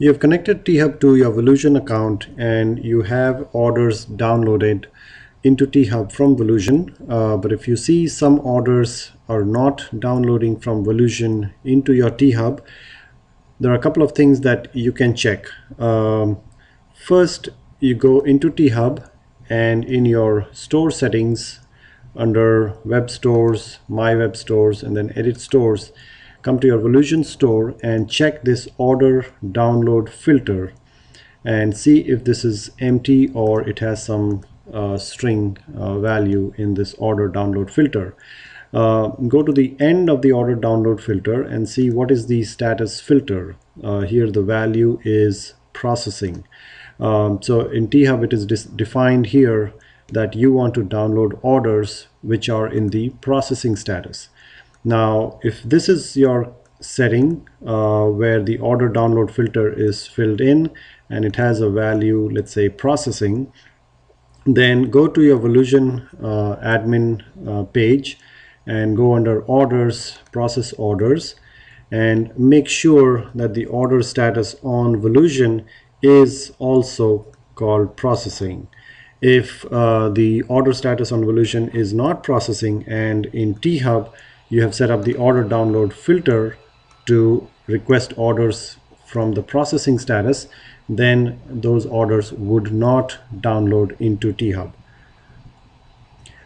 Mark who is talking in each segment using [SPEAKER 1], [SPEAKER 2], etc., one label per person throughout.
[SPEAKER 1] You have connected T-Hub to your Volusion account and you have orders downloaded into T-Hub from Volusion. Uh, but if you see some orders are not downloading from Volusion into your T-Hub, there are a couple of things that you can check. Um, first, you go into T-Hub and in your store settings under web stores, my web stores, and then edit stores, come to your Volusion store and check this order download filter and see if this is empty or it has some uh, string uh, value in this order download filter. Uh, go to the end of the order download filter and see what is the status filter. Uh, here the value is processing. Um, so in T-Hub it is defined here that you want to download orders which are in the processing status. Now, if this is your setting uh, where the order download filter is filled in and it has a value, let's say processing, then go to your Volusion uh, admin uh, page and go under orders, process orders, and make sure that the order status on Volusion is also called processing. If uh, the order status on Volusion is not processing and in T-Hub you have set up the order download filter to request orders from the processing status, then those orders would not download into T-Hub.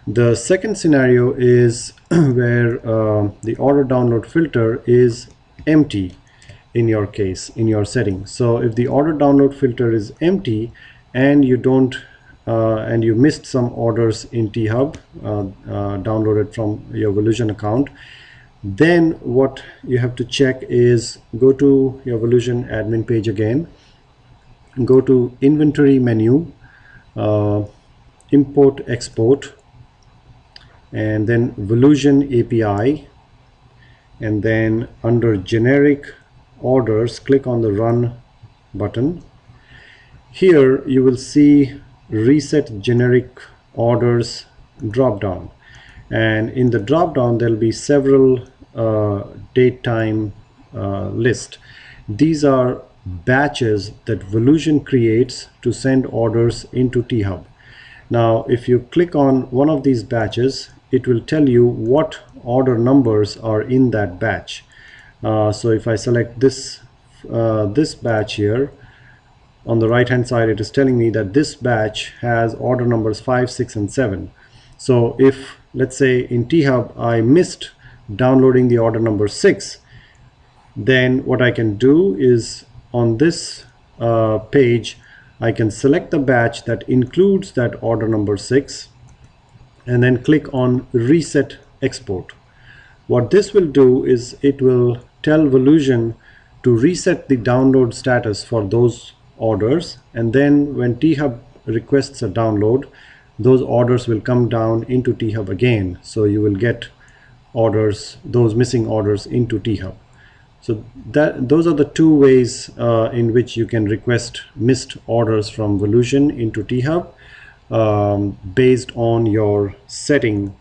[SPEAKER 1] The second scenario is where uh, the order download filter is empty in your case, in your setting. So if the order download filter is empty and you don't uh, and you missed some orders in T-Hub uh, uh, downloaded from your Volusion account, then what you have to check is go to your Volusion admin page again, go to inventory menu, uh, import export, and then Volusion API, and then under generic orders, click on the run button. Here you will see reset generic orders drop down and in the drop down there'll be several uh, date time uh, list. These are batches that Volusion creates to send orders into T-Hub. Now if you click on one of these batches it will tell you what order numbers are in that batch. Uh, so if I select this uh, this batch here on the right hand side it is telling me that this batch has order numbers 5 6 and 7 so if let's say in T-Hub I missed downloading the order number 6 then what I can do is on this uh, page I can select the batch that includes that order number 6 and then click on reset export. What this will do is it will tell Volusion to reset the download status for those orders. And then when T-Hub requests a download those orders will come down into T-Hub again. So you will get orders those missing orders into T-Hub. So that those are the two ways uh, in which you can request missed orders from Volusion into T-Hub um, based on your setting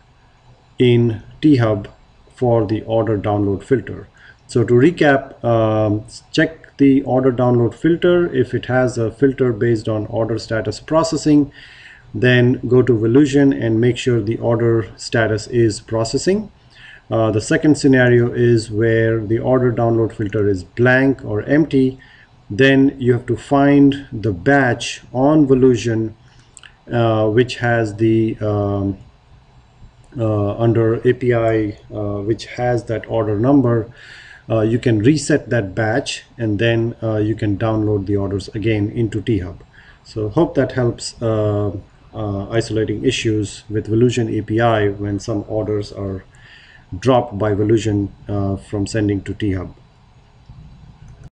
[SPEAKER 1] in T-Hub for the order download filter so to recap um, check the order download filter. If it has a filter based on order status processing, then go to Volusion and make sure the order status is processing. Uh, the second scenario is where the order download filter is blank or empty. Then you have to find the batch on Volusion uh, which has the um, uh, under API uh, which has that order number uh, you can reset that batch and then uh, you can download the orders again into T-Hub. So hope that helps uh, uh isolating issues with Volusion API when some orders are dropped by Volusion uh, from sending to T-Hub.